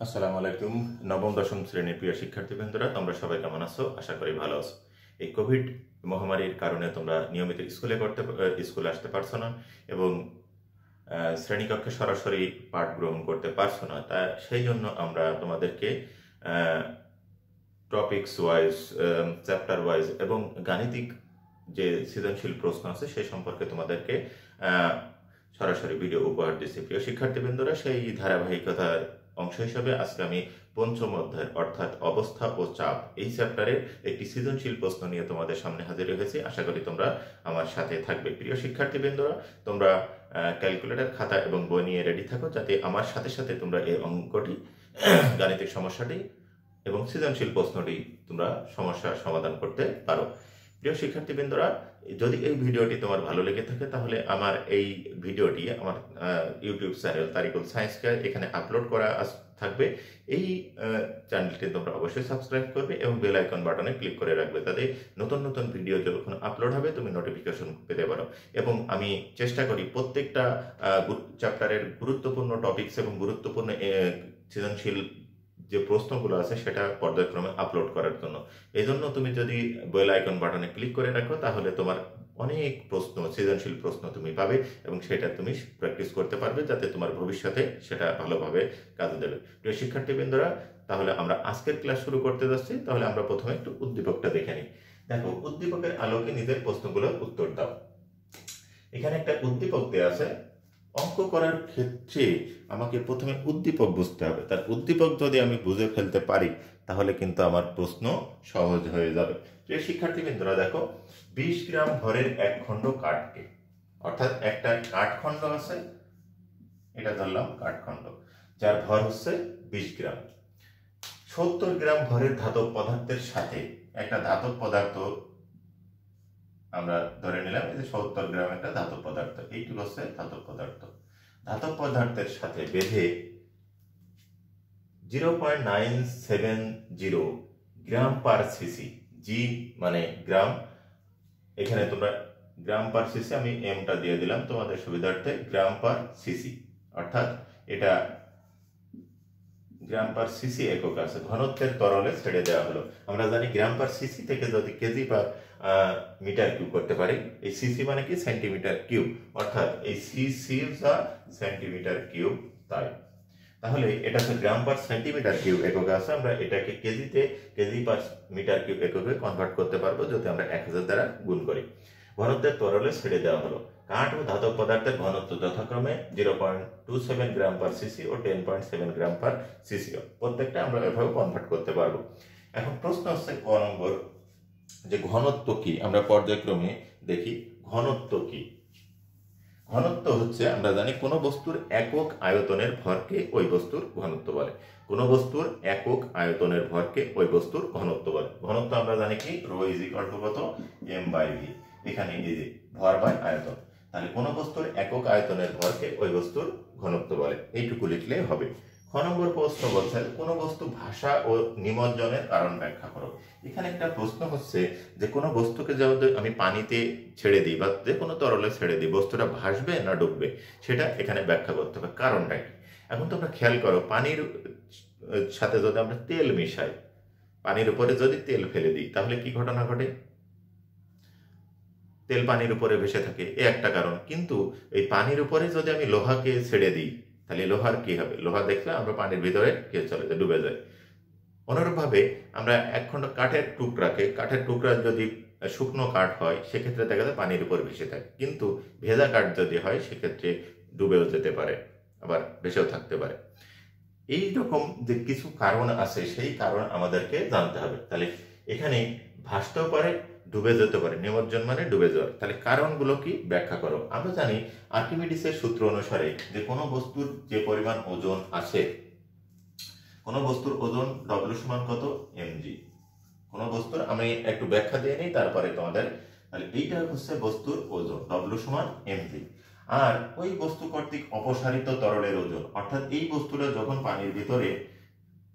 আসসালামু আলাইকুম। নবম, দশম শ্রেণির প্রিয় শিক্ষার্থী বন্ধুরা তোমরা সবাই কেমন আছো? আশা করি ভালো আছো। এই কোভিড মহামারীর কারণে তোমরা নিয়মিত স্কুলে করতে স্কুলে আসতে পারছ না এবং শ্রেণীকক্ষে সরাসরি পাঠ গ্রহণ করতে পারছ না। তা সেই জন্য আমরা তোমাদেরকে টপিকস ওয়াইজ চ্যাপ্টার ওয়াইজ এবং গাণিতিক যে সৃজনশীল প্রশ্ন আছে সেই সম্পর্কে তোমাদেরকে সরাসরি ভিডিও উপহার দিচ্ছি। প্রিয় শিক্ষার্থীবৃন্দরা সেই ধারাবাহিকতার অংশ হিসাবে আজকে আমি পঞ্চম অধ্যায় অর্থাৎ অবস্থা ও চাপ এই চ্যাপ্টারের একটি সৃজনশীল প্রশ্ন নিয়ে তোমাদের সামনে হাজির হয়েছি। আশা করি তোমরা আমার সাথে থাকবে। প্রিয় শিক্ষার্থীবৃন্দরা তোমরা ক্যালকুলেটর খাতা এবং বই নিয়ে রেডি থাকো যাতে আমার সাথে সাথে তোমরা এই অঙ্কটি, গাণিতিক সমস্যাটি এবং সৃজনশীল প্রশ্নটি তোমরা সমস্যার সমাধান করতে পারো। প্রিয় শিক্ষার্থীবৃন্দরা, যদি এই ভিডিওটি তোমার ভালো লেগে থাকে, তাহলে আমার এই ভিডিওটি আমার YouTube channel Tariqul science care এখানে আপলোড করা থাকবে। এই চ্যানেলটি তোমরা অবশ্যই সাবস্ক্রাইব করবে এবং বেল আইকন বাটনে ক্লিক করে রাখবে তাতে নতুন নতুন ভিডিও যখন আপলোড হবে, তুমি নোটিফিকেশন পেতে পারো। এবং আমি চেষ্টা করি প্রত্যেকটা চ্যাপ্টারের গুরুত্বপূর্ণ টপিকস এবং গুরুত্বপূর্ণ সৃজনশীল যে প্রশ্নগুলো আছে সেটা পর্যায়ক্রমে আপলোড করার জন্য। এই জন্য তুমি যদি বেল আইকন বাটনে ক্লিক করে রাখো, তাহলে তোমার অনেক প্রশ্ন, সৃজনশীল প্রশ্ন তুমি পাবে এবং সেটা তুমি প্র্যাকটিস করতে পারবে যাতে তোমার ভবিষ্যতে সেটা ভালোভাবে কাজে দেবে। প্রিয় শিক্ষার্থীবৃন্দরা, তাহলে আমরা আজকের ক্লাস শুরু করতে যাচ্ছি। তাহলে আমরা প্রথমে একটু উদ্দীপকটা দেখে নিই। দেখো, উদ্দীপকের আলোকে নিজের প্রশ্নগুলোর উত্তর দাও। এখানে একটা উদ্দীপক দেওয়া আছে অঙ্ক করার ক্ষেত্রে আমাকে প্রথমে উদ্দীপক বুঝতে হবে। তার উদ্দীপক যদি আমি বুঝে ফেলতে পারি, তাহলে কিন্তু আমার প্রশ্ন সহজ হয়ে যাবে। প্রিয় শিক্ষার্থীবৃন্দরা, দেখো, বিশ গ্রাম ভরের এক খণ্ড কাঠকে, অর্থাৎ একটা কাঠখণ্ড আছে, এটা ধরলাম কাঠখণ্ড যার ভর হচ্ছে বিশ গ্রাম। সত্তর গ্রাম ভরের ধাতব পদার্থের সাথে একটা ধাতব পদার্থ আমরা ধরে নিলাম এই যে সত্তর গ্রাম একটা ধাতব পদার্থ। এইটুকু হচ্ছে ধাতব পদার্থ। ধাতব পদার্থের সাথে বেঁধে zero point nine seven zero gram per cc g মানে গ্রাম এখানে তোমরা গ্রাম পার সিসি আমি এমটা দিয়ে দিলাম তোমাদের সুবিধার্থে গ্রাম পার সিসি অর্থাৎ এটা গ্রাম পার সিসি একক আছে। ঘনত্বের তরলে ছেড়ে দেওয়া হলো। আমরা জানি গ্রাম পার সিসি থেকে যদি কেজি পার মিটার কিউব করতে পারি। এই সিসি মানে কি? সেন্টিমিটার কিউব অর্থাৎ এই সিসি সেন্টিমিটার কিউব তাই তাহলে এটা হচ্ছে গ্রাম পার সেন্টিমিটার কিউব এককে আছে। আমরা এটাকে কেজিতে, কেজি পার মিটার কিউব এককে কনভার্ট করতে পারব যদি আমরা এক হাজার দ্বারা গুণ করি। ঘনত্বের তরলে ছেড়ে দেওয়া হলো। কাঠ ও ধাতব পদার্থের ঘনত্ব যথাক্রমে zero point two seven gram per cc ও ten point seven gram per cc প্রত্যেকটা আমরা এভাবে কনভার্ট করতে পারব। এখন প্রশ্ন হচ্ছে ক নম্বর? যে ঘনত্ব কি? আমরা পর্যায়ক্রমে দেখি ঘনত্ব কি। ঘনত্ব হচ্ছে, আমরা জানি কোনো বস্তুর একক আয়তনের ভরকে ওই বস্তুর ঘনত্ব বলে। কোন বস্তুর একক আয়তনের ভরকে ওই বস্তুর ঘনত্ব বলে। ঘনত্ব আমরা জানি কি? রো ইজ ইকুয়াল টু কত? এম বাই ভি এখানে এই যে ভর বাই আয়তন। তাহলে কোন বস্তুর একক আয়তনের ভরকে ওই বস্তুর ঘনত্ব বলে। এইটুকু লিখলে হবে। নম্বর প্রশ্ন বলছেন, কোন বস্তু ভাষা ও নিমজ্জনের কারণ ব্যাখ্যা করো। এখানে একটা প্রশ্ন হচ্ছে যে, কোনো বস্তুকে যদি আমি পানিতে ছেড়ে দিই বা যে কোনো তরলে ছেড়ে দিই, বস্তুটা ভাসবে না ডুববে, সেটা এখানে ব্যাখ্যা করতে হবে। কারণটা কি? এখন তোমরা খেয়াল করো, পানির সাথে যদি আমরা তেল মিশাই, পানির উপরে যদি তেল ফেলে দিই, তাহলে কি ঘটনা ঘটে? তেল পানির উপরে ভেসে থাকে, এ একটা কারণ। কিন্তু এই পানির উপরে যদি আমি লোহাকে ছেড়ে দিই তাহলে লোহার কি হবে? লোহা দেখলে আমরা পানির ভিতরে কে চলে যায় ডুবে যায় অনুরূপভাবে আমরা এক খণ্ড কাঠের টুকরাকে কাঠের টুকরা যদি শুকনো কাঠ হয়, সেক্ষেত্রে দেখা যায় পানির উপর ভেসে থাকে। কিন্তু ভেজা কাঠ যদি হয়, সেক্ষেত্রে ডুবেও যেতে পারে, আবার ভেসেও থাকতে পারে। এই রকম যে কিছু কারণ আছে, সেই কারণ আমাদেরকে জানতে হবে। তাহলে এখানে ভাসতেও পারে ডুবে যেতে পারে নিমজ্জন মানে ডুবে যাওয়ার। তাহলে কারণগুলো কি? ব্যাখ্যা করো। আমরা জানি আর্কিমিডিসের সূত্র অনুসারে যে কোনো বস্তুর যে পরিমাণ ওজন আছে, কোনো বস্তুর ওজন ডব্লিউ সমান কত? এমজি কোনো বস্তুর, আমি একটু ব্যাখ্যা দিয়ে নিই, তারপরে তোমাদের। তাহলে এইটা হচ্ছে বস্তুর ওজন ডব্লিউ সমান এমজি আর ওই বস্তু কর্তৃক অপসারিত তরলের ওজন, অর্থাৎ এই বস্তুটা যখন পানির ভিতরে,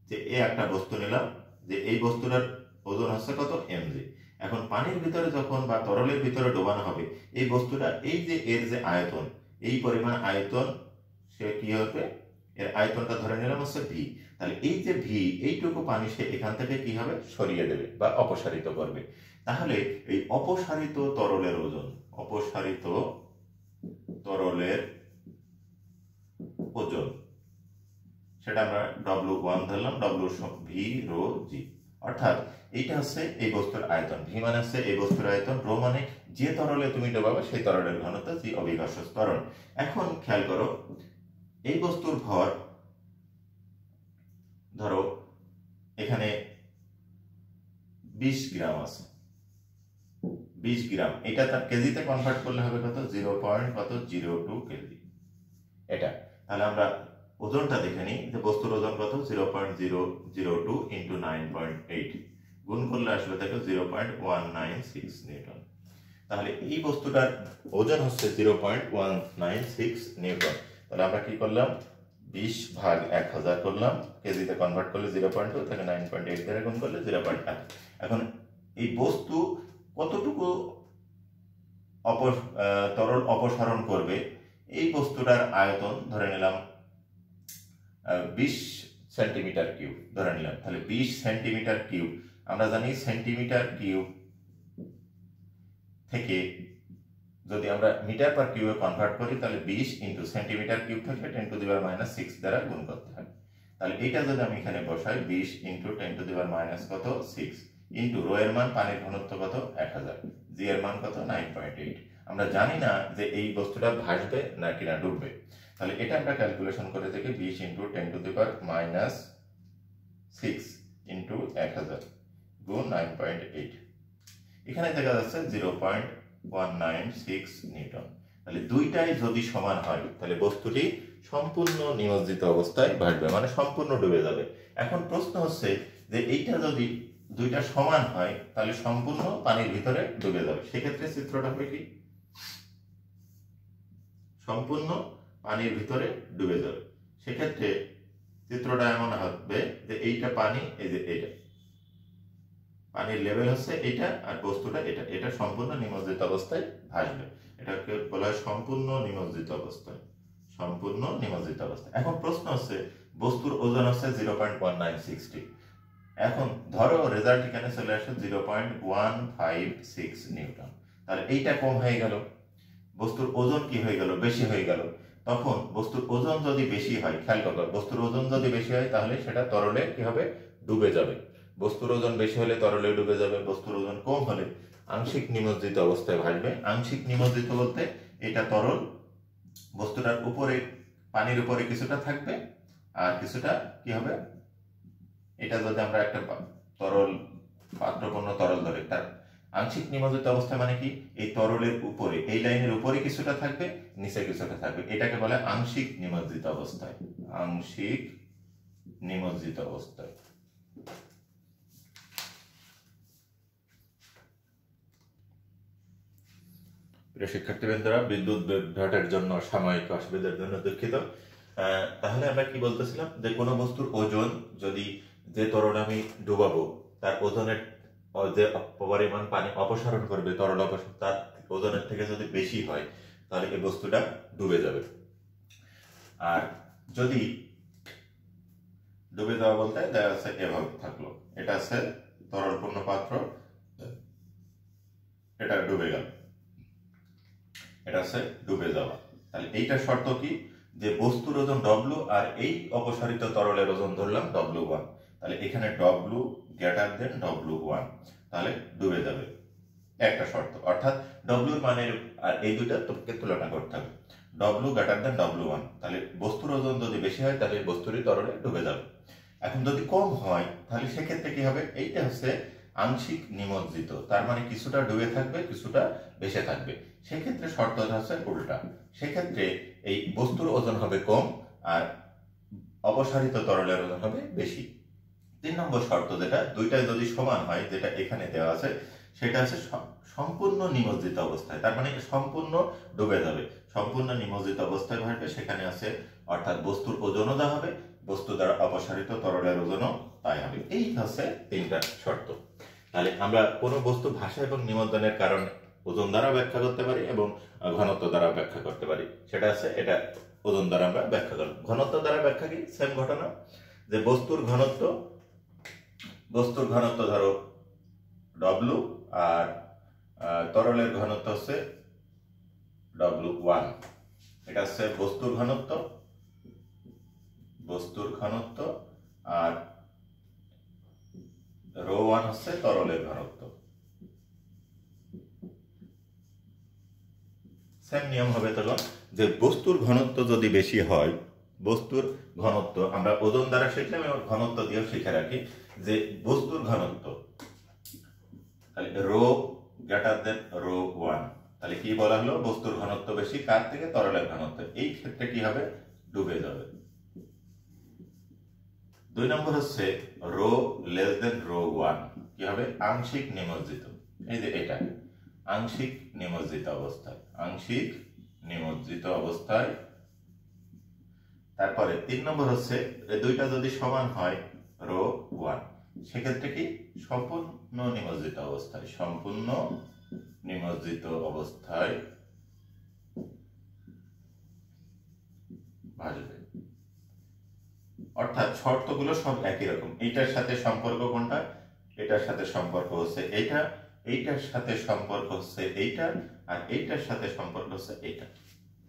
যে এ একটা বস্তু নিলাম, যে এই বস্তুটার ওজন হচ্ছে কত? এমজি এখন পানির ভিতরে যখন বা তরলের ভিতরে ডোবানো হবে, এই বস্তুটা, এই যে এর যে আয়তন, এই পরিমাণ আয়তন, সে কি হবে? এর আয়তনটা ধরে নিলাম হচ্ছে ভি তাহলে এই যে ভি এইটুকু পানি সে এখান থেকে কি হবে? সরিয়ে দেবে বা অপসারিত করবে। তাহলে এই অপসারিত তরলের ওজন, অপসারিত তরলের ওজন, সেটা আমরা ডব্লু ওয়ান ধরলাম ডব্লু ভি রো জি অর্থাৎ এইটা হচ্ছে এই বস্তুর আয়তন ভি মানে হচ্ছে এই বস্তুর আয়তন, রো মানে যে তরলে তুমি ডোবাবে সেই তরলের ঘনত্ব জি অবিঘর্ষ ত্বরণ। এখন খেয়াল করো, এই বস্তুর ভর, ধরো এখানে বিশ গ্রাম আছে। বিশ গ্রাম, এটা তার কেজিতে কনভার্ট করলে হবে কত? জিরো পয়েন্ট কত? Zero two KG. এটা, তাহলে আমরা ওজনটা দেখে নিই। যে বস্তুর ওজন কত? Zero point zero zero two into nine point eight গুণ করলে আসবে দেখো zero point one nine six newton. তাহলে এই বস্তুটার ওজন হচ্ছে zero point one nine six newton. তাহলে আমরা কি করলাম? বিশ ভাগ এক হাজার করলাম। কেজিতে কনভার্ট করলে জিরো পয়েন্ট টু তাকে নাইন পয়েন্ট এইট দ্বারা গুণ করলে জিরো পয়েন্ট এক এখন এই বস্তু কতটুকু অপ তরল অপসারণ করবে? এই বস্তুটার আয়তন ধরে নিলাম বিশ সেন্টিমিটার কিউব, ধরে নিলাম। তাহলে বিশ সেন্টিমিটার কিউব, আমরা জানি সেন্টিমিটার কিউব থেকে যদি আমরা মিটার পার কিউবে কনভার্ট করি, তাহলে বিশ ইন্টু সেন্টিমিটার কিউব থেকে ten to the power minus six দ্বারা গুণ করতে হয়। তাহলে এটা যদি আমি এখানে বসাই, বিশ into ten to the power minus কত? সিক্স ইন্টু রো এর মান, পানির ঘনত্ব কত? এক হাজার। জি এর মান কত? নাইন পয়েন্ট এইট আমরা জানি না যে এই বস্তুটা ভাসবে নাকি না ডুববে। তাহলে এটা আমরা ক্যালকুলেশন করে দেখি বিশ into ten to the power minus six into এক হাজার, গুণ নাইন পয়েন্ট এইট এখানে দেখা যাচ্ছে zero point one nine six newton. তাহলে দুইটাই যদি সমান হয়, তাহলে বস্তুটি সম্পূর্ণ নিমজ্জিত অবস্থায় ভাসবে মানে সম্পূর্ণ ডুবে যাবে। এখন প্রশ্ন হচ্ছে যে এইটা যদি দুইটা সমান হয়, তাহলে সম্পূর্ণ পানির ভিতরে ডুবে যাবে। সেক্ষেত্রে চিত্রটা হবে কি? সম্পূর্ণ পানির ভিতরে ডুবে যাবে। সেক্ষেত্রে চিত্রটা এমন হবে যে এইটা পানি, এই যে এইটা পানির লেভেল হচ্ছে এটা আর বস্তুটা এটা। এটা সম্পূর্ণ নিমজ্জিত অবস্থায় ভাসবে। এটাকে বলা হয় সম্পূর্ণ নিমজ্জিত অবস্থায়। সম্পূর্ণ নিমজ্জিত অবস্থায়। এখন প্রশ্ন হচ্ছে, বস্তুর ওজন হচ্ছে zero point one nine sixty এখন ধরো রেজাল্ট এখানে চলে আসে zero point one five six newton তাহলে এইটা কম হয়ে গেল। বস্তুর ওজন কি হয়ে গেল? বেশি হয়ে গেল। তখন বস্তুর ওজন যদি বেশি হয়, খেয়াল করো, বস্তুর ওজন যদি বেশি হয়, তাহলে সেটা তরলে কি হবে? ডুবে যাবে। বস্তুর ওজন বেশি হলে তরলে ডুবে যাবে, বস্তুর ওজন কম হলে আংশিক নিমজ্জিত অবস্থায় ভাসবে। আংশিক নিমজ্জিত বলতে এটা তরল, বস্তুটার উপরে, পানির উপরে কিছুটা থাকবে, আর কিছুটা কি হবে? এটা যদি আমরা একটা তরল পাত্রপূর্ণ তরল ধরে, তার আংশিক নিমজ্জিত অবস্থা মানে কি? এই তরলের উপরে, এই লাইনের উপরে কিছুটা থাকবে, নিচে কিছুটা থাকবে। এটাকে বলে আংশিক নিমজ্জিত অবস্থায় আংশিক নিমজ্জিত অবস্থায় প্রিয় শিক্ষার্থীবৃন্দরা, বিদ্যুৎ বিভ্রাটের জন্য সাময়িক অসুবিধার জন্য দুঃখিত। তাহলে আমরা কি বলতেছিলাম? যে কোনো বস্তুর ওজন যদি যে তরল আমি ডুবাবো, তার ওজনের যে পরিমাণ পানি অপসারণ করবে তরল অপসারণ, তার ওজনের থেকে যদি বেশি হয়, তাহলে এই বস্তুটা ডুবে যাবে। আর যদি ডুবে যাওয়া বলতে দেখা যাচ্ছে এভাবে থাকল, এটা আছে তরলপূর্ণ পাত্র, এটা ডুবে গেল। এটা আছে ডুবে যাওয়া। তাহলে এইটা শর্ত কি? যে বস্তুর ওজন ডব্লু আর এই অপসারিত তরলের ওজন ধরলাম ডব্লু ওয়ান তাহলে এখানে W greater than W one তাহলে ডুবে যাবে। একটা শর্ত, অর্থাৎ ডব্লুর মানের, আর এই দুইটা তোমাকে তুলনা করতে হবে। W greater than W one তাহলে বস্তুর ওজন যদি বেশি হয়, তাহলে বস্তুরই তরলে ডুবে যাবে। এখন যদি কম হয়, তাহলে সেক্ষেত্রে কি হবে? এইটা হচ্ছে আংশিক নিমজ্জিত, তার মানে কিছুটা ডুবে থাকবে, কিছুটা বেঁচে থাকবে। সেক্ষেত্রে শর্তটা হচ্ছে উল্টা। সেক্ষেত্রে এই বস্তুর ওজন হবে কম, আর অপসারিত তরলের ওজন হবে বেশি। তিন নম্বর শর্ত যেটা, দুইটাই যদি সমান হয়, যেটা এখানে দেওয়া আছে, সেটা আছে সম্পূর্ণ নিমজ্জিত অবস্থায়। তার মানে সম্পূর্ণ ডুবে যাবে। সম্পূর্ণ নিমজ্জিত অবস্থায় ভাসবে সেখানে আছে, অর্থাৎ বস্তুর ওজনও দেওয়া হবে, বস্তু দ্বারা অপসারিত তরলের ওজনও তাই হবে। এই হচ্ছে তিনটা শর্ত। তাহলে আমরা কোনো বস্তু ভাষা এবং নিমজ্জনের কারণ ওজন দ্বারা ব্যাখ্যা করতে পারি এবং ঘনত্ব দ্বারা ব্যাখ্যা করতে পারি। সেটা আছে, এটা ওজন দ্বারা আমরা ব্যাখ্যা করব। ঘনত্ব দ্বারা ব্যাখ্যা কি? সেম ঘটনা। যে বস্তুর ঘনত্ব বস্তুর ঘনত্ব ধরো ডব্লু আর তরলের ঘনত্ব হচ্ছে ডব্লু ওয়ান এটা হচ্ছে বস্তুর ঘনত্ব বস্তুর ঘনত্ব আর রো ওয়ান হচ্ছে তরলের ঘনত্ব। সেম নিয়ম হবে তখন যে বস্তুর ঘনত্ব যদি বেশি হয়, বস্তুর ঘনত্ব, আমরা ওজন দ্বারা শিখলাম এবং ঘনত্ব দিয়েও শিখে রাখি। যে বস্তুর ঘনত্ব, তাহলে rho greater than rho one তাহলে কি বলা হলো? বস্তুর ঘনত্ব বেশি, কার থেকে? তরলের ঘনত্ব। এই ক্ষেত্রে কি হবে? ডুবে যাবে। দুই নম্বর হচ্ছে rho less than rho one কি হবে? আংশিক নিমজ্জিত। এই যে এটা, আংশিক নিমজ্জিত অবস্থায়। আংশিক নিমজ্জিত অবস্থায়। তারপরে তিন নম্বর হচ্ছে দুইটা যদি সমান হয় রো ওয়ান সেক্ষেত্রে কি? সম্পূর্ণ নিমজ্জিত অবস্থায়, সম্পূর্ণ নিমজ্জিত অবস্থায় ভাসবে। অর্থাৎ শর্তগুলো সব একই রকম। এইটার সাথে সম্পর্ক কোনটা? এটার সাথে সম্পর্ক হচ্ছে এইটা, এইটার সাথে সম্পর্ক হচ্ছে এইটা, আর এইটার সাথে সম্পর্ক হচ্ছে এইটা।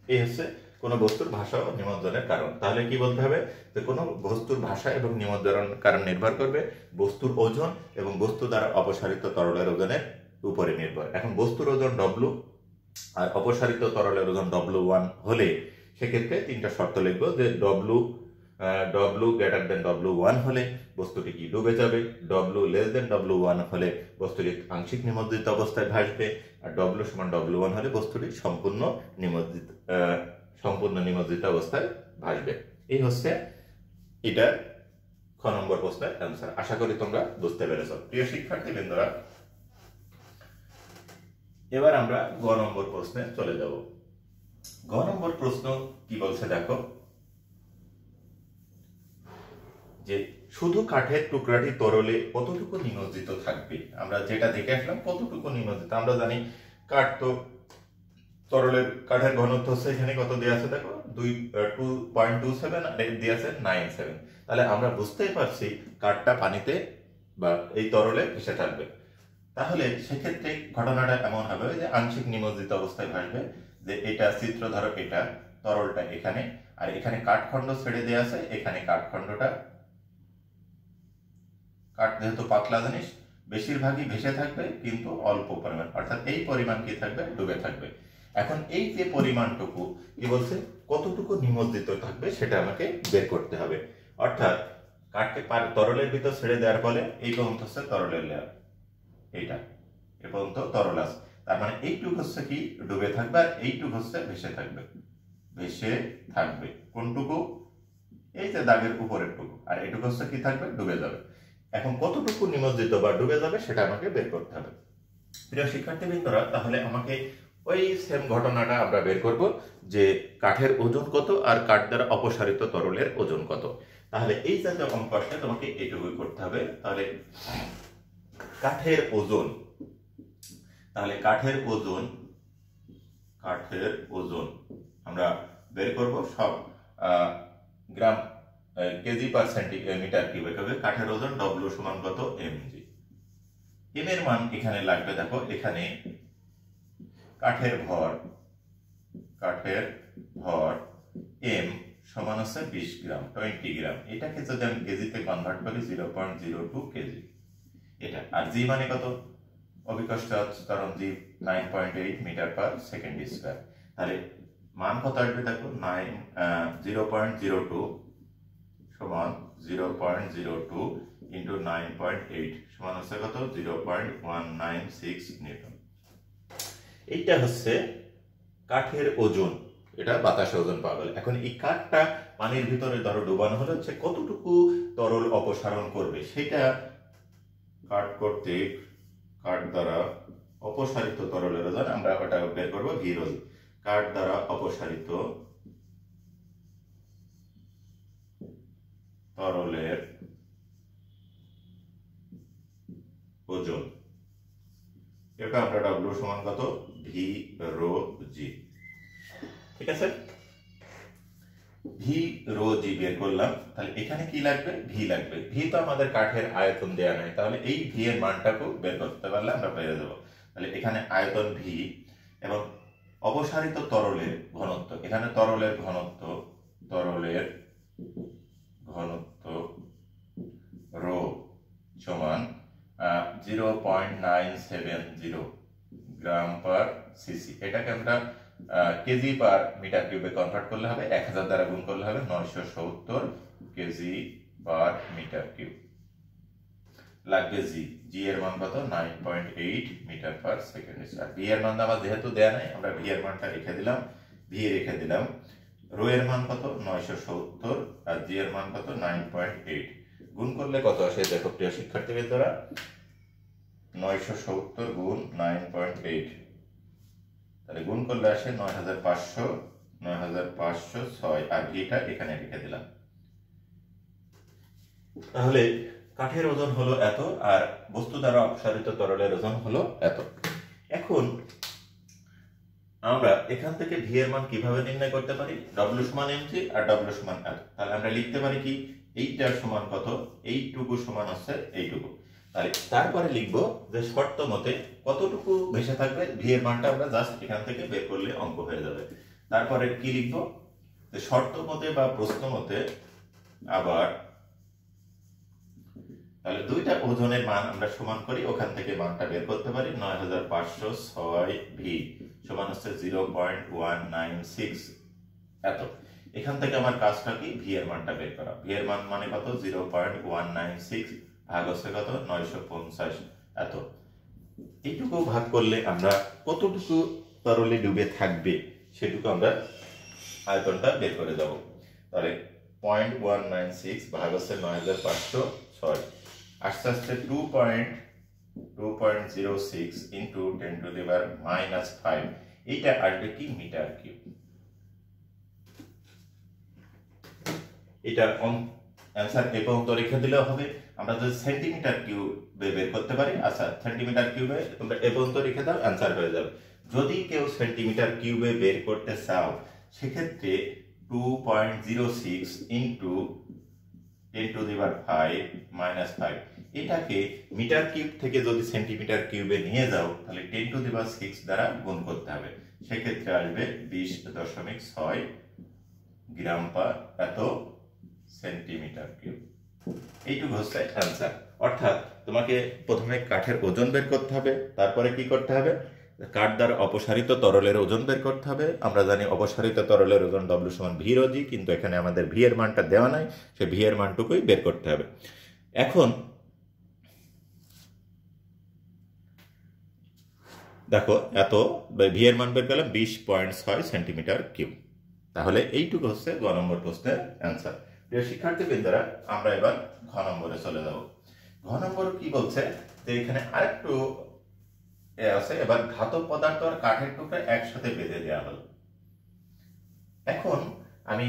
এই হচ্ছে কোন বস্তুর ভাষা ও নিমজ্জনের কারণ। তাহলে কি বলতে হবে? যে কোন বস্তুর ভাষা এবং নিমজ্জন কারণ নির্ভর করবে বস্তুর ওজন এবং বস্তু দ্বারা অপসারিত তরলের ওজনের উপরে নির্ভর। এখন বস্তুর ওজন ডব্লু আর অপসারিত তরলের ওজন ডব্লু ওয়ান হলে সেক্ষেত্রে তিনটা শর্ত লিখব যে W W greater than W one হলে বস্তুটি কি ডুবে যাবে? W less than W one হলে বস্তুটি আংশিক নিমজ্জিত অবস্থায় ভাসবে। আর ডব্লু সমান ডব্লু ওয়ান হলে বস্তুটি সম্পূর্ণ নিমজ্জিত সম্পূর্ণ নিমজ্জিত অবস্থায় ভাসবে। এই হচ্ছে এটা খ নম্বর প্রশ্নের অ্যান্সার আশা করি তোমরা বুঝতে পেরেছ। প্রিয় শিক্ষার্থী বৃন্দরা এবার আমরা গ নম্বর প্রশ্নে চলে যাব। গ নম্বর প্রশ্ন কি বলছে দেখো যে শুধু কাঠের টুকরাটি তরলে কতটুকু নিমজ্জিত থাকবে? আমরা যেটা দেখে আসলাম কতটুকু নিমজ্জিত? আমরা জানি কাঠ তো তরলের কাঠের ঘনত্ব হচ্ছে এখানে কত দেওয়া আছে দেখো? দুই টু পয়েন্ট টু সেভেন আর দিয়ে আছে নাইন সেভেন তাহলে আমরা বুঝতেই পারছি কাঠটা পানিতে বা এই তরলে ভেসে থাকবে। তাহলে সেক্ষেত্রে ঘটনাটা এমন হবে যে আংশিক নিমজ্জিত অবস্থায় ভাসবে যে এটা চিত্র ধরো এটা, তরলটা এখানে। আর এখানে কাঠখণ্ড ছেড়ে দেওয়া আছে, এখানে কাঠখণ্ডটা। কাঠ যেহেতু পাতলা জিনিস, বেশিরভাগই ভেসে থাকবে কিন্তু অল্প পরিমাণ। অর্থাৎ এই পরিমাণ কি থাকবে? ডুবে থাকবে। এখন এই যে পরিমাণটুকু, কি বলছে? কতটুকু নিমজ্জিত থাকবে সেটা আমাকে বের করতে হবে। অর্থাৎ কাঠকে তরলের ভিতর ছেড়ে দেওয়ার ফলে এই পর্যন্ত হচ্ছে তরলের লেয়ার এইটা। এ পর্যন্ত তরল আছে। তার মানে এইটুক হচ্ছে কি? ডুবে থাকবে আর এইটুক হচ্ছে ভেসে থাকবে। ভেসে থাকবে। কোনটুকু? এই যে দাগের উপরের টুকু আর এইটুকু হচ্ছে কি থাকবে? ডুবে যাবে। এখন কতটুকু নিমজ্জিত বা ডুবে যাবে সেটা আমাকে বের করতে হবে। প্রিয় শিক্ষার্থীবৃন্দরা, তাহলে আমাকে ওই সেম ঘটনাটা আমরা বের করব যে কাঠের ওজন কত আর কাঠ দ্বারা অপসারিত তরলের ওজন কত। তাহলে এই জাতীয় অঙ্ক তোমাকে এইটুকুই করতে হবে। তাহলে কাঠের ওজন, তাহলে কাঠের ওজন কাঠের ওজন আমরা বের করব সব gram KG per centimetre cubic হবে। কাঠের ওজন ডব্লিউ সমান কত? এম জি এম এর মান এখানে লাগবে, দেখো, এখানে কাঠের ভর কাঠের ভর এম সমান হচ্ছে বিশ গ্রাম টোয়েন্টি গ্রাম। এটাকে যদি আমি কেজিতে কনভার্ট করি zero point zero two KG. এটা আর জি মানে কত? অভিকষ্ট ত্বরণ g nine point eight metre per second square তাহলে মান কত আসবে দেখো? Nine zero point zero two সমান zero point zero two into nine point eight সমান হচ্ছে কত? Zero point one nine six newton এইটা হচ্ছে কাঠের ওজন। এটা বাতাসে ওজন পাওয়া গেল। এখন এই কাঠটা পানির ভিতরে ধরো ডুবানো হলে হচ্ছে কতটুকু তরল অপসারণ করবে সেটা কাঠ করতে কাঠ দ্বারা অপসারিত তরলের ওজন আমরা ওটা বের করব ভিরোল কাঠ দ্বারা অপসারিত তরলের ওজন। এটা আমরা ডাব্লিউ সমান কত? ভি রো জি ঠিক আছে? ভি রো জি বের করলাম। তাহলে এখানে কি লাগবে? ভি লাগবে। ভি তো আমাদের কাঠের আয়তন দেয়া নাই। তাহলে এই ভি এর মানটাকেও বের করতে পারলে আমরা পেয়ে যাব। তাহলে এখানে আয়তন ভি এবং অপসারিত তরলের ঘনত্ব। এখানে তরলের ঘনত্ব তরলের ঘনত্ব রো সমান zero point nine seven zero gram per CC এটাকে আমরা কেজি পার মিটার কিউবে কনভার্ট করলে হবে, এক হাজার দ্বারা গুণ করলে হবে নয়শো সত্তর কেজি পার মিটার কিউব লাগবে জি জি এর মান কত? Nine point eight metre per second আর বি এর মান আমার যেহেতু দেয়া নাই, আমরা বি এর মানটা রেখে দিলাম ভি রেখে দিলাম। রো এর মান কত? নয়শো সত্তর। আর জি এর মান কত? নাইন পয়েন্ট এইট গুণ করলে কত আসে? দেখো, প্রিয় শিক্ষার্থীবৃন্দরা, নয়শো সত্তর গুণ নাইন পয়েন্ট এইট তাহলে গুণ করলে আসে নয় হাজার পাঁচশো নয় হাজার পাঁচশো ছয়। আর ভিটা এখানে রেখে দিলাম। তাহলে কাঠের ওজন হলো এত, আর বস্তু দ্বারা অপসারিত তরলের ওজন হলো এত। এখন আমরা এখান থেকে ভি এর মান কীভাবে নির্ণয় করতে পারি? ডব্লিউ সমান এমজি আর ডব্লিউ সমান এল তাহলে আমরা লিখতে পারি কি? এইটার সমান কত? এইটুকু সমান হচ্ছে এইটুকু। তাহলে তারপরে লিখব যে শর্ত মতে কতটুকু ভেসে থাকবে ভি এর মানটা আমরা জাস্ট এখান থেকে বের করলে অঙ্ক হয়ে যাবে। তারপরে কি লিখব? যে শর্ত মতে বা প্রশ্ন মতে আবার তাহলে দুইটা ওজনের মান আমরা সমান করি, ওখান থেকে মানটা বের করতে পারি, নয় হাজার পাঁচশো ছয় ভি সমান হচ্ছে zero point one nine six এত। এখান থেকে আমার কাজটা কি? ভি এর মানটা বের করা। ভি এর মান মানে কত? Zero point one nine six ভাগ হচ্ছে কত? নয়শো পঞ্চাশ। এত। এইটুকু ভাগ করলে আমরা কতটুকু তরলে ডুবে থাকবে সেটুকু আমরা আয়তনটা বের করে যাব তাহলে পয়েন্ট ওয়ান নাইন সিক্স ভাগ হচ্ছে নয় হাজার পাঁচশো ছয়। আস্তে আস্তে two point two point zero six into ten to the power minus five এইটা আসবে কি? Metre cube. এটা অ্যান্সার এ পর্যন্ত রেখে দিলেও হবে। আমরা যদি সেন্টিমিটার কিউবে বের করতে পারি আচ্ছা সেন্টিমিটার কিউবে তোমরা এ পর্যন্ত রেখে দাও অ্যান্সার হয়ে যাবে। যদি কেউ সেন্টিমিটার কিউবে বের করতে চাও, সেক্ষেত্রে two point zero six into ten to the power five minus five এটাকে মিটার কিউব থেকে যদি সেন্টিমিটার কিউবে নিয়ে যাও, তাহলে ten to the power six দ্বারা গুণ করতে হবে। সেক্ষেত্রে আসবে বিশ দশমিক ছয় গ্রাম পার এত সেন্টিমিটার কিউব। এইটুকু হচ্ছে অ্যান্সার অর্থাৎ তোমাকে প্রথমে কাঠের ওজন বের করতে হবে, তারপরে কি করতে হবে? কাঠ দ্বারা অপসারিত তরলের ওজন বের করতে হবে। আমরা জানি অপসারিত তরলের ওজন ডব্লিউ সমান ভি রোজি কিন্তু এখানে আমাদের ভি এর মানটা দেওয়া নাই, সে ভি এর মানটুকুই বের করতে হবে। এখন, দেখো, এত ভি এর মান বের করলাম বিশ পয়েন্ট ছয় সেন্টিমিটার কিউব। তাহলে এইটুকু হচ্ছে গ নম্বর প্রশ্নের অ্যান্সার প্রিয় শিক্ষার্থীবৃন্দরা, আমরা এবার ঘ নম্বরে চলে যাব। ঘ নম্বর কি বলছে? যে এখানে আরেকটু আছে, এবার ধাতব পদার্থ আর কাঠের টুকরা একসাথে বেঁধে দেওয়া হলো। এখন আমি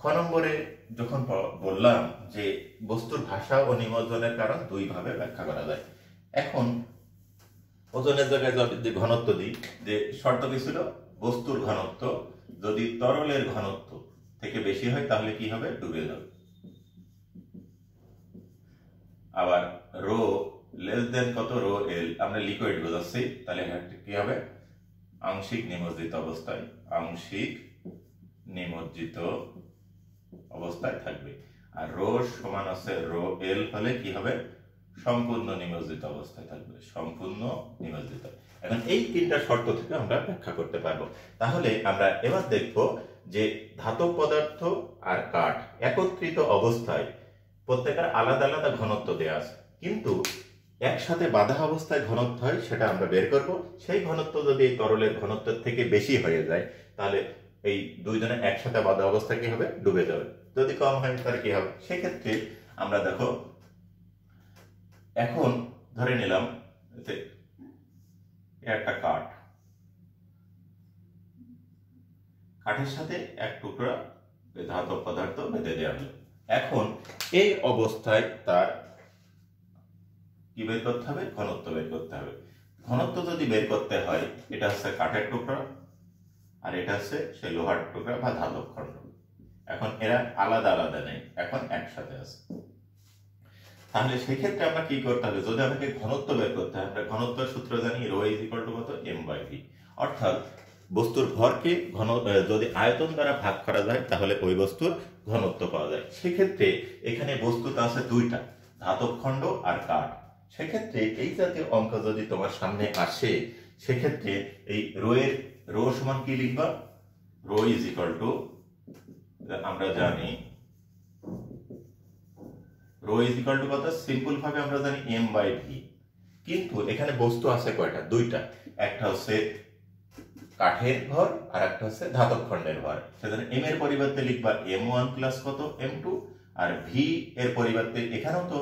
খ নম্বরে যখন বললাম যে বস্তুর ভাষা ও নিমজ্জনের কারণ দুই ভাবে ব্যাখ্যা করা যায়। এখন ওজনের জায়গায় যদি ঘনত্ব দিই, যে শর্ত কি ছিল? বস্তুর ঘনত্ব, যদি তরলের ঘনত্ব। থেকে বেশি হয়, তাহলে কি হবে? ডুবে যাবে আবার রো লেস দেন কত? রো এল আমরা লিকুইড বোঝাচ্ছি। তাহলে কি হবে? আংশিক নিমজ্জিত অবস্থায়, আংশিক নিমজ্জিত অবস্থায় থাকবে। আর রো সমান আছে রো এল হলে কি হবে? সম্পূর্ণ নিমজ্জিত অবস্থায় থাকবে। সম্পূর্ণ নিমজ্জিত। এখন এই তিনটা শর্ত থেকে আমরা ব্যাখ্যা করতে পারব। তাহলে আমরা এবার দেখব যে ধাতব পদার্থ আর কাঠ একত্রিত অবস্থায় প্রত্যেকের আলাদা আলাদা ঘনত্ব দেওয়া আছে। কিন্তু একসাথে বাধা অবস্থায় ঘনত্ব হয়, সেটা আমরা বের করব। সেই ঘনত্ব যদি এই তরলের ঘনত্বের থেকে বেশি হয়ে যায়, তাহলে এই দুইজনে একসাথে বাধা অবস্থা কি হবে? ডুবে যাবে। যদি কম হয়, তাহলে কি হবে? সেক্ষেত্রে আমরা দেখো, এখন ধরে নিলাম একটা কাঠ। কাঠের সাথে এক টুকরা ধাতব পদার্থ বেঁধে দেওয়া হলো। এখন এই অবস্থায় তার কি বের করতে হবে? ঘনত্ব বের করতে হবে। ঘনত্ব যদি বের করতে হয়, এটা হচ্ছে কাঠের টুকরা আর এটা হচ্ছে সেই লোহার টুকরা বা ধাতব খণ্ড এখন এরা আলাদা আলাদা নেই, এখন একসাথে আছে। তাহলে সেক্ষেত্রে আমরা কি করতে হবে? যদি আমাকে ঘনত্ব বের করতে হয়, আমরা ঘনত্ব সূত্র জানি রো ইজ ইকুয়াল টু কত? এম বাই ভি অর্থাৎ বস্তুর ভরকে ঘন যদি আয়তন দ্বারা ভাগ করা যায়, তাহলে ওই বস্তুর ঘনত্ব পাওয়া যায়। সেক্ষেত্রে এখানে বস্তুটা আছে দুইটা, ধাতব খণ্ড আর কাঠ। সেক্ষেত্রে এই জাতীয় অঙ্ক যদি তোমার সামনে আসে, সেক্ষেত্রে এই রো এর, রো সমান কি লিখবা? রো ইজ ইকুয়াল টু আমরা জানি। রো ইজ ইকুয়াল টু কত? সিম্পল ভাবে আমরা জানি এম বাই ভি কিন্তু এখানে বস্তু আছে কয়টা? দুইটা। একটা হচ্ছে কাঠের ঘর আর একটা হচ্ছে ধাতব খণ্ডের ঘর সেজন্য এম এর পরিবর্তে লিখবা এম ওয়ান প্লাস কত? এম টু আর ভি এর পরিবর্তে এখানেও তো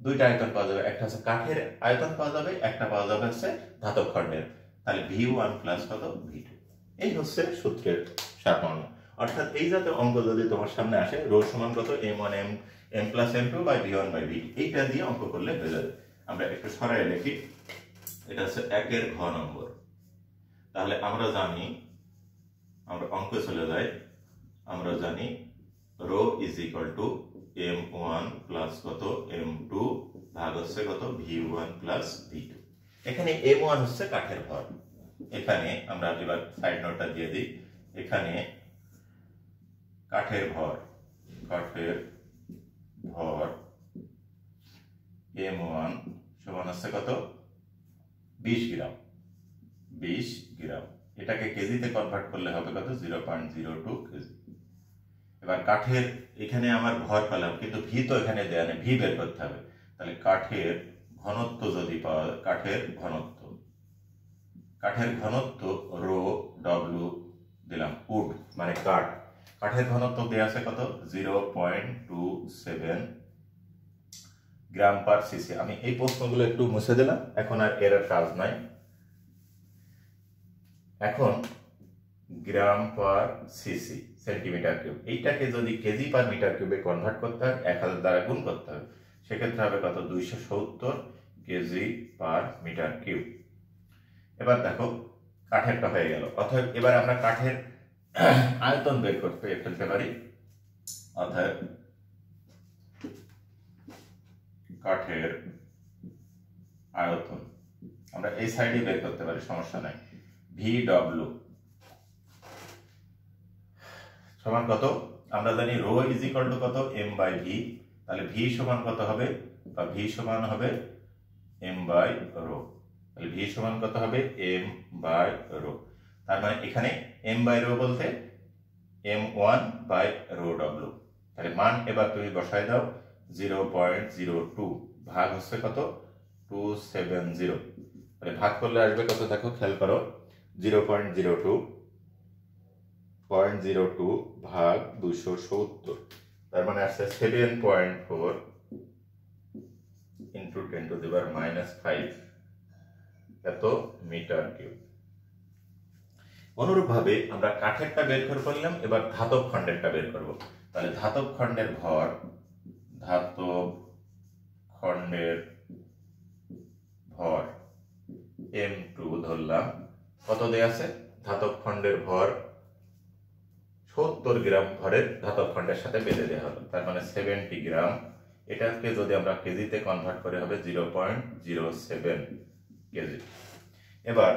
দুইটা আয়তন পাওয়া যাবে। একটা হচ্ছে কাঠের আয়তন পাওয়া যাবে, একটা পাওয়া যাবে হচ্ছে ধাতব খণ্ডের। তাহলে ভি ওয়ান প্লাস কত? ভি টু এই হচ্ছে সূত্রের সারমর্ম। অর্থাৎ এই জাতীয় অঙ্ক যদি তোমার সামনে আসে, রো সমান কত? M one M M plus M two by V one by V এইটা দিয়ে অঙ্ক করলে হয়ে যাবে। আমরা একটু সরাই লিখি এটা হচ্ছে একের ঘ নম্বর তাহলে আমরা জানি, আমরা অঙ্কে চলে যাই, আমরা জানি rho is equal to M one plus কত? এম টু ভাগ হচ্ছে কত? V one plus V two এখানে এম ওয়ান হচ্ছে কাঠের ভর। এখানে আমরা এবার সাইড নোটটা দিয়ে দিই। এখানে কাঠের ভর কাঠের ভর এম ওয়ান সমান হচ্ছে কত? বিশ গ্রাম। বিশ গ্রাম। এটাকে কেজিতে কনভার্ট করলে হবে কত? Zero point zero two KG. এবার কাঠের, এখানে আমার ভর পেলাম, কিন্তু ভি তো এখানে দেয়া নেই, ভি বের করতে হবে। তাহলে কাঠের ঘনত্ব যদি পাওয়া, কাঠের ঘনত্ব। কাঠের ঘনত্ব রো ডব্লু দিলাম উড মানে কাঠ। কাঠের ঘনত্ব দেওয়া আছে কত? Zero point two seven gram per CC. আমি এই প্রশ্নগুলো একটু মুছে দিলাম, এখন আর এর কাজ নাই। এখন gram per CC centimetre cube এইটাকে যদি কেজি পার মিটার কিউবে কনভার্ট করতে হয়, এক হাজার দ্বারা গুণ করতে হবে সেক্ষেত্রে হবে কত? দুইশো সত্তর কেজি পার মিটার কিউব এবার দেখো, কাঠেরটা হয়ে গেল। অথবা এবার আমরা কাঠের আয়তন বের করতে ফেলতে পারি। অর্থাৎ কাঠের আয়তন। আমরা এই সাইডে বের করতে পারি, সমস্যা নাই। ভি ডব্লু সমান কত? আমরা জানি রো ইজ ইকাল টু কত? এম বাই ভি তাহলে ভি সমান কত হবে? বা ভি সমান হবে এম বাই রো। তাহলে ভি সমান কত হবে? M by rho. তার মানে এখানে এম বাই রো বলতে M one by rho W তাহলে মান এবার তুমি বসাই দাও। জিরো পয়েন্ট জিরো টু ভাগ হচ্ছে কত? টু সেভেন জিরো তাহলে ভাগ করলে আসবে কত? দেখো, খেয়াল করো। Zero point zero two point zero two ভাগ দুশো সত্তর তার মানে আসছে seven point four into ten to the power minus five এত মিটার কিউব অনুরূপভাবে আমরা কাঠেরটা বের করে করলাম এবার ধাতব খণ্ডেরটা বের করব তাহলে ধাতব খণ্ডের ভর ধাতব খণ্ডের ভর এম টু ধরলাম কত দেয়া আছে? ধাতব খণ্ডের ভর সত্তর গ্রাম ভরের ধাতব খণ্ডের সাথে বেঁধে দেওয়া হলো। তার মানে সেভেন্টি গ্রাম। এটাকে যদি আমরা কেজিতে কনভার্ট করে হবে zero point zero seven KG. এবার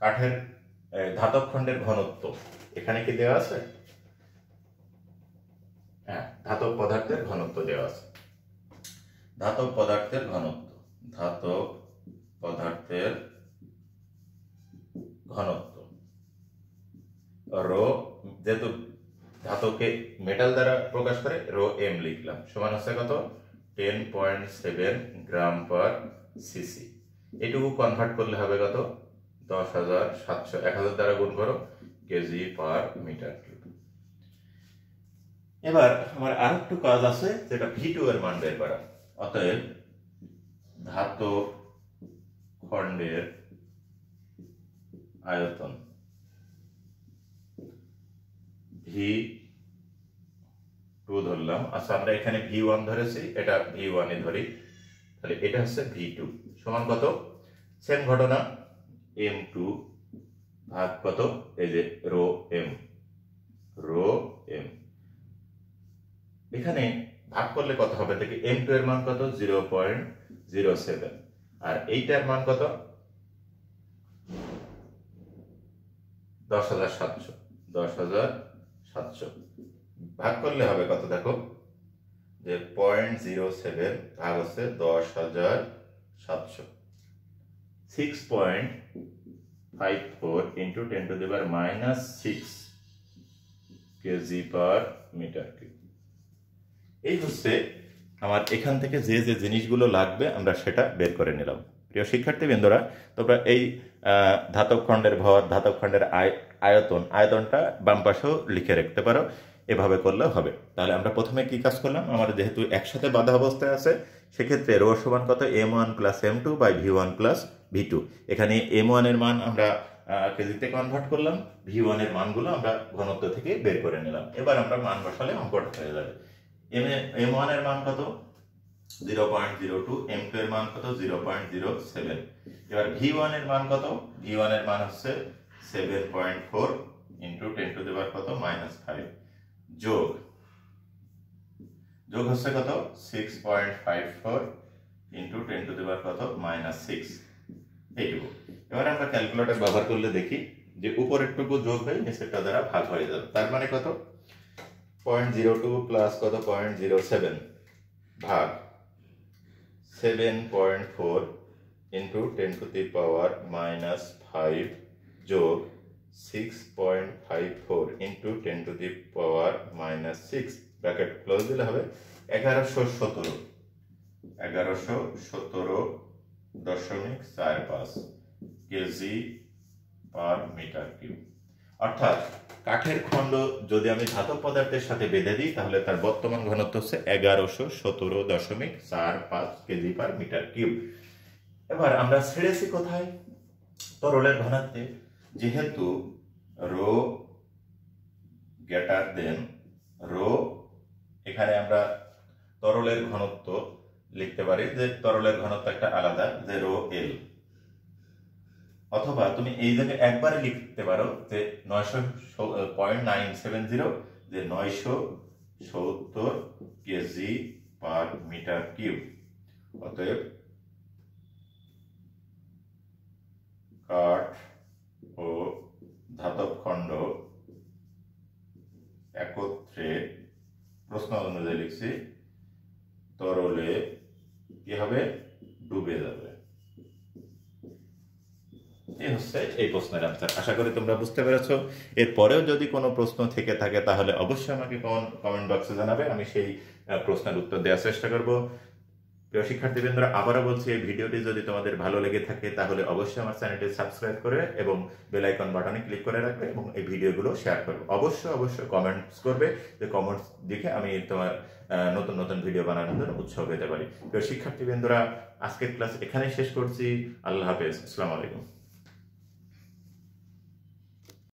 কাঠের ধাতব খণ্ডের ঘনত্ব। এখানে কি দেওয়া আছে? হ্যাঁ ধাতব পদার্থের ঘনত্ব দেওয়া আছে। ধাতব পদার্থের ঘনত্ব। ধাতব পদার্থের ঘনত্ব। রো যেহেতু ধাতুকে মেটাল দ্বারা প্রকাশ করে, রো এম লিখলাম। সমান হচ্ছে কত? Ten point seven gram per CC এটুকু কনভার্ট করলে হবে কত? দশ হাজার সাতশো। এক হাজার দ্বারা গুণ করো, কেজি পার মিটার এবার আমার আর একটু কাজ আছে, যেটা ভি টু এর মান বের করা। অতএব ধাতু খণ্ডের আয়তন। ভি টু ধরলাম। আচ্ছা আমরা এখানে ভি ওয়ান ধরেছি, এটা ভি ওয়ানে ধরি। তাহলে এটা হচ্ছে ভি টু সমান কত? সেম ঘটনা এম টু ভাগ কত? এই যে রো এম রো এম এখানে ভাগ করলে কত হবে? দেখি এম টু এর মান কত? জিরো পয়েন্ট জিরো সেভেন আর এইটার মান কত? দশ হাজার সাতশো। দশ হাজার সাতশো। ভাগ করলে হবে কত দেখো? যে পয়েন্ট জিরো সেভেন ভাগ হচ্ছে দশ হাজার সাতশো। Six point five four into ten to the power minus six KG per metre cube এই হচ্ছে আমার এখান থেকে যে যে জিনিসগুলো লাগবে আমরা সেটা বের করে নিলাম। প্রিয় শিক্ষার্থী বৃন্দরা তোমরা এই ধাতব খণ্ডের ভর, ধাতব খণ্ডের আয়তন, আয়তনটা বাম পাশেও লিখে রাখতে পারো। এভাবে করলে হবে। তাহলে আমরা প্রথমে কি কাজ করলাম? আমার যেহেতু একসাথে বাধা অবস্থায় আছে, সেক্ষেত্রে রো সমান কত? M one plus M two by V one plus V two. এখানে এম ওয়ানের মান আমরা কেজিতে কনভার্ট করলাম। ভি ওয়ানের মানগুলো আমরা ঘনত্ব থেকে বের করে নিলাম। এবার আমরা মান বসালে অঙ্কটা হয়ে যাবে। এম এম ওয়ানের মান কত? Zero point zero two M two এর মান কত? জিরো পয়েন্ট জিরো সেভেন এবার ভি ওয়ানের মান কত? ভি ওয়ানের মান হচ্ছে seven point four into ten to the power কত? মাইনাস ফাইভ যোগ। যোগ হচ্ছে কত? Six point five four into ten to the power কত? মাইনাস সিক্স এইটুকু এবার আমরা ক্যালকুলেটর ব্যবহার করলে দেখি যে উপরেরটুকু যোগ হয়ে নিচেরটা দ্বারা ভাগ হয়ে যাবে। তার মানে কত? পয়েন্ট জিরো টু প্লাস কত? পয়েন্ট জিরো সেভেন ভাগ। Seven point four into ten to the power minus five যোগ six point five four into ten to the power minus six bracket close দিলে হবে এগারোশো সতেরো। এগারোশো সতেরো দশমিক চার পাঁচ কেজি পার মিটার কিউব। অর্থাৎ কাঠের খণ্ড যদি আমি ধাতব পদার্থের সাথে বেঁধে দিই, তাহলে তার বর্তমান ঘনত্ব হচ্ছে এগারোশো সতেরো দশমিক চার পাঁচ কেজি পার মিটার কিউব। এবার আমরা ছেড়েছি কোথায়? তরলের ঘনত্বে। যেহেতু রো গ্রেটার দেন রো, এখানে আমরা তরলের ঘনত্ব লিখতে পারি যে তরলের ঘনত্ব একটা আলাদা, যে রো এল। অথবা তুমি এই জায়গায় একবারে লিখতে পারো যে নয়শো পয়েন্ট নাইন সেভেন জিরো যে নয়শো সত্তর কেজি পার মিটার কিউব। অতএব কাঠ ও ধাতব খণ্ড একত্রে প্রশ্ন অনুযায়ী লিখছি, তরলে কি হবে? ডুবে যাবে। এই প্রশ্নের আনসার আশা করি তোমরা বুঝতে পেরেছ। এরপরেও যদি কোনো প্রশ্ন থেকে থাকে, তাহলে অবশ্যই আমাকে কমেন্ট বক্সে জানাবে। আমি সেই প্রশ্নের উত্তর দেওয়ার চেষ্টা করব। প্রিয় শিক্ষার্থীবৃন্দরা, আবারও বলছি, এই ভিডিওটি যদি তোমাদের ভালো লেগে থাকে, তাহলে অবশ্যই আমার চ্যানেলটি সাবস্ক্রাইব করে এবং বেল আইকন বাটনে ক্লিক করে রাখবে এবং এই ভিডিওগুলো শেয়ার করবে। অবশ্যই অবশ্যই কমেন্টস করবে। যে কমেন্টস দেখে আমি তোমার নতুন নতুন ভিডিও বানানোর জন্য উৎসাহ পেতে পারি। প্রিয় শিক্ষার্থীবৃন্দরা, আজকের ক্লাস এখানেই শেষ করছি। আল্লাহ হাফেজ। আসসালামু আলাইকুম।